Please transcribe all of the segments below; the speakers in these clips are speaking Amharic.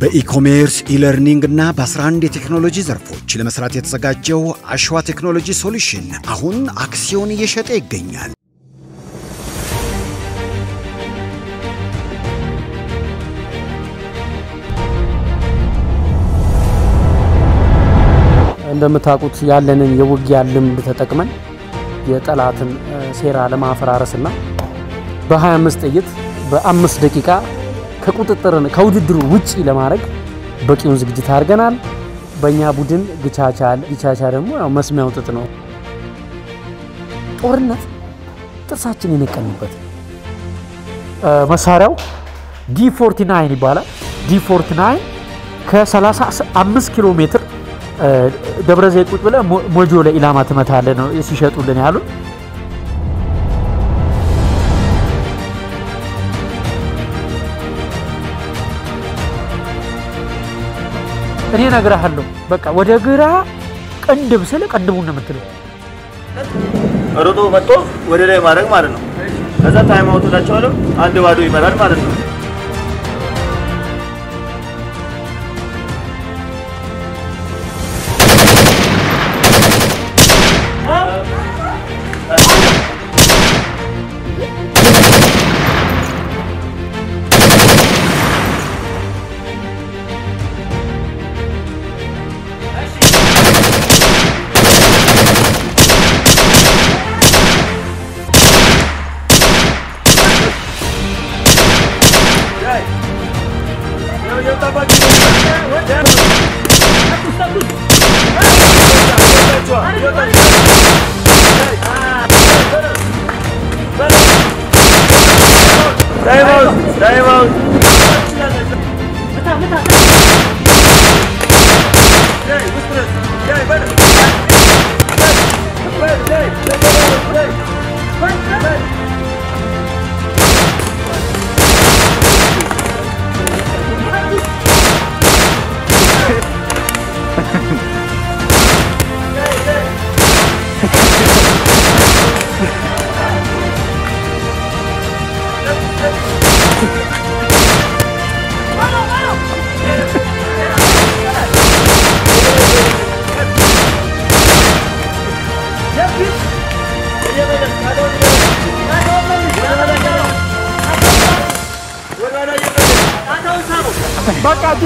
በ e-commerce e-learning እና በ11 የቴክኖሎጂ ዘርፎች ለመስራት የተዘጋጀው አሸዋ ቴክኖሎጂ ሶሉሽን አሁን አክሲዮን እየሸጠ ይገኛል። እንደምታውቁት ያለንን የውጊያ ልምድ ተጠቅመን የጠላትን ሴራ ለማፈራረስና በ25 ጥይት በአምስት ደቂቃ ከቁጥጥርን ከውድድሩ ውጪ ለማድረግ በቂውን ዝግጅት አድርገናል። በእኛ ቡድን ግቻቻል ግቻቻ ደግሞ ያው መስሚያው ጥጥ ነው። ጦርነት ጥርሳችን የነቀንበት መሳሪያው D49 ይባላል። D49 ከ35 ኪሎ ሜትር ደብረ ቁጭ ብለህ ሞጆ ላይ ትመታለህ ነው ሲሸጡልን ያሉን። እኔ እነግርሃለሁ፣ በቃ ወደ ግራ ቅንድብ ስል ቅንድቡን ነው የምትለው። ሮጦ መጥቶ ወደ ላይ ማድረግ ማለት ነው። ከዛ ታይም አውቶላቸዋለሁ አንድ ባዶ ይመራል ማለት ነው። ታይም አውት ታይም አውት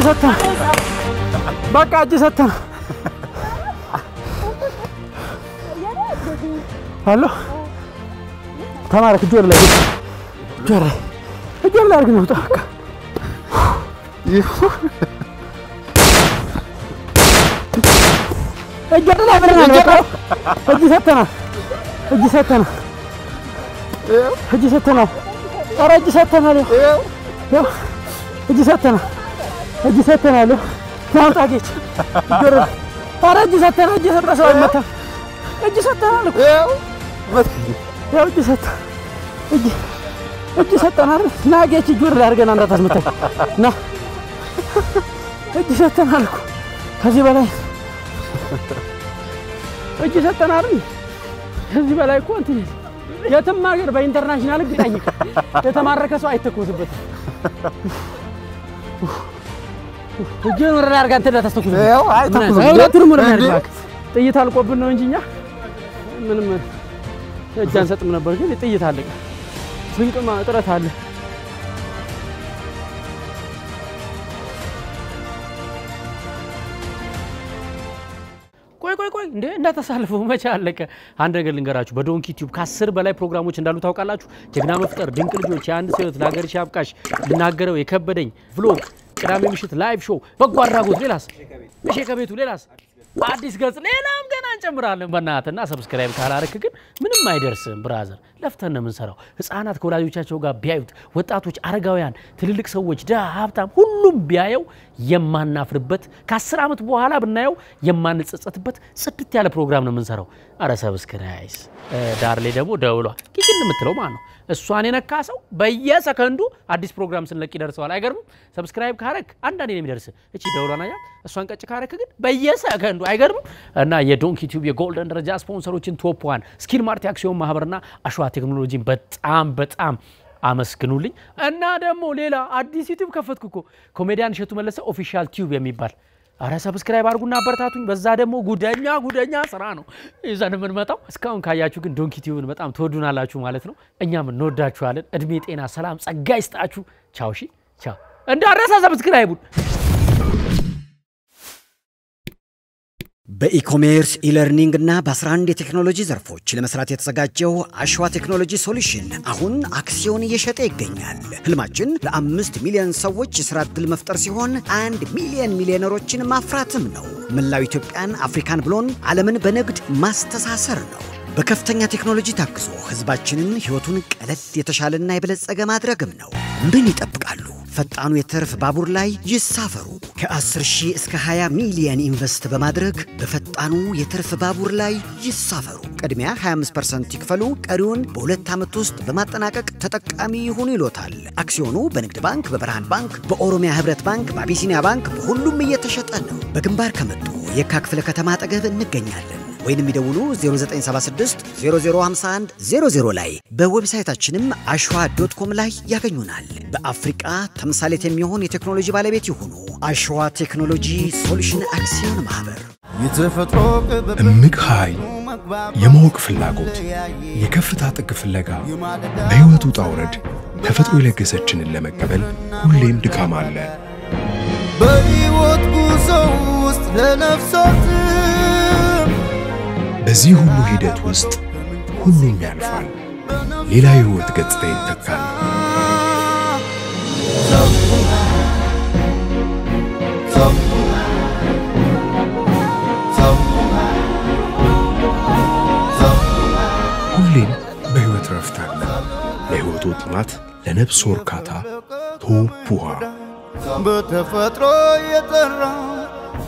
በቃ እጅ ሰተን በቃ እጅ ሰተን አሎ ተማረክ እጅ ወደ ላይ እጅ ወደ ላይ እጅ ወደ ላይ አድርግ ነው በቃ እጅ ወደ ላይ ብለናል በቃ እጅ ሰተናል እጅ ሰተናል ኧረ እጅ ሰተናል ያው እጅ ሰተናል እጅ ጌች የሰጠ ሰው አይመታም እጅ ሰተናል እኮ። ያው እጅ ሰጠ እጅ እጅ ሰጠናል ና ጌች እጅ ላይ አድርገን እንዳታስመታኝ ና። እጅ ሰተናል እኮ። ከዚህ በላይ እጅ ሰጠናል ከዚህ በላይ እኮ እንትን የትም ሀገር በኢንተርናሽናል ሕግ ጠይቅ የተማረከ ሰው አይተኮስበትም። ወደ ላይ አድርገህ አንተ እንዳታስተኩስ። ሁለቱንም ወደ ላይ አድርገህ እባክህ። ጥይት አልቆብን ነው እንጂ እኛ ምንም እጅ አንሰጥም ነበር፣ ግን ጥይት አለቀ። ስንቅማ እጥረት አለ። ቆይ ቆይ ቆይ እንዴ እንዳታሳልፈው፣ መቼ አለቀ? አንድ ነገር ልንገራችሁ፣ በዶንኪ ቲዩብ ከአስር በላይ ፕሮግራሞች እንዳሉ ታውቃላችሁ። ጀግና መፍጠር፣ ድንቅ ልጆች፣ የአንድ ሰው ለሀገርሽ አብቃሽ፣ ልናገረው የከበደኝ፣ vlog፣ ቅዳሜ ምሽት live show፣ በጎ አድራጎት፣ ሌላስ ምሼ ከቤቱ ሌላስ አዲስ ገጽ ሌላም ገና እንጨምራለን። በእናትና subscribe ካላረክ ግን ምንም አይደርስም። brother ለፍተን ነው የምንሰራው። ህፃናት ከወላጆቻቸው ጋር ቢያዩት፣ ወጣቶች፣ አረጋውያን፣ ትልልቅ ሰዎች፣ ድሃ፣ ሀብታም፣ ሁሉም ቢያየው የማናፍርበት ከአስር ዓመት በኋላ ብናየው የማንጸጸትበት ጽድት ያለ ፕሮግራም ነው የምንሰራው። አረ subscribe ዳር ደግሞ ደውሏ ኪችን የምትለው ማለት ነው። እሷን የነካ ሰው በየሰከንዱ አዲስ ፕሮግራም ስንለቅ ይደርሰዋል። አይገርምም? subscribe ካረክ አንዳንዴ ነው የሚደርስ። እቺ ደውሏን አያት። እሷን ቀጭ ካረክ ግን በየሰከንዱ አይገርምም? እና የዶንኪ ቲዩብ የ golden ደረጃ ስፖንሰሮችን ቶፕ ውሃን ስኪል ማርት አክሲዮን ማህበርና አሸዋ ቴክኖሎጂን በጣም በጣም አመስግኑልኝ። እና ደግሞ ሌላ አዲስ ዩቲዩብ ከፈትኩ እኮ ኮሜዲያን እሸቱ መለሰ ኦፊሻል ቲዩብ የሚባል አረ subscribe አድርጉና አበረታቱኝ። በዛ ደግሞ ጉደኛ ጉደኛ ስራ ነው ይዘን የምንመጣው። እስካሁን ካያችሁ ግን ዶንኪ ቲዩብን በጣም ትወዱናላችሁ ማለት ነው። እኛም እንወዳችኋለን። እድሜ፣ ጤና፣ ሰላም፣ ጸጋ ይስጣችሁ። ቻው። ሺ ቻው። እንዳረሳ subscribe ኡን በ e-commerce e-learning እና በ11 የቴክኖሎጂ ዘርፎች ለመስራት የተዘጋጀው አሸዋ ቴክኖሎጂ ሶሉሽን አሁን አክሲዮን እየሸጠ ይገኛል። ህልማችን ለአምስት ሚሊዮን ሰዎች የሥራ ዕድል መፍጠር ሲሆን አንድ ሚሊዮን ሚሊዮነሮችን ማፍራትም ነው። መላው ኢትዮጵያን፣ አፍሪካን ብሎን ዓለምን በንግድ ማስተሳሰር ነው። በከፍተኛ ቴክኖሎጂ ታግዞ ህዝባችንን ህይወቱን ቀለል የተሻለና የበለጸገ ማድረግም ነው። ምን ይጠብቃሉ? ፈጣኑ የትርፍ ባቡር ላይ ይሳፈሩ። ከ10 ሺህ እስከ 20 ሚሊየን invest በማድረግ በፈጣኑ የትርፍ ባቡር ላይ ይሳፈሩ። ቅድሚያ 25% ይክፈሉ፣ ቀሪውን በሁለት ዓመት ውስጥ በማጠናቀቅ ተጠቃሚ ይሁኑ ይሎታል። አክሲዮኑ በንግድ ባንክ፣ በብርሃን ባንክ፣ በኦሮሚያ ህብረት ባንክ፣ በአቢሲኒያ ባንክ በሁሉም እየተሸጠ ነው። በግንባር ከመጡ የካ ክፍለ ከተማ አጠገብ እንገኛለን ወይንም ይደውሉ 0976 0051 00 ላይ በዌብሳይታችንም አሸዋ dot com ላይ ያገኙናል። በአፍሪቃ ተምሳሌት የሚሆን የቴክኖሎጂ ባለቤት ይሁኑ። አሸዋ ቴክኖሎጂ ሶሉሽን አክሲዮን ማህበር። እምቅ ኃይል፣ የማወቅ ፍላጎት፣ የከፍታ ጥግ ፍለጋ፣ በሕይወት ውጣ ውረድ ተፈጥሮ የለገሰችንን ለመቀበል ሁሌም ድካም አለ። በሕይወት ጉዞ ውስጥ ለነፍሳት በዚህ ሁሉ ሂደት ውስጥ ሁሉም ያልፋል፣ ሌላ የሕይወት ገጽታ ይተካል። ሁሌም በሕይወት ረፍት አለ። ለሕይወቱ ጥማት፣ ለነፍሶ እርካታ ቶፕ ውሃ በተፈጥሮ የጠራ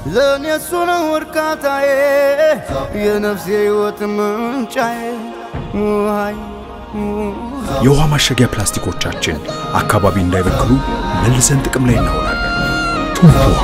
ለእኔ እሱ ነው እርካታዬ የነፍሴ ሕይወት ምንጫዬ የውሃ ማሸጊያ ፕላስቲኮቻችን አካባቢ እንዳይበክሉ መልሰን ጥቅም ላይ እናውላለን። ቶፕ ውሃ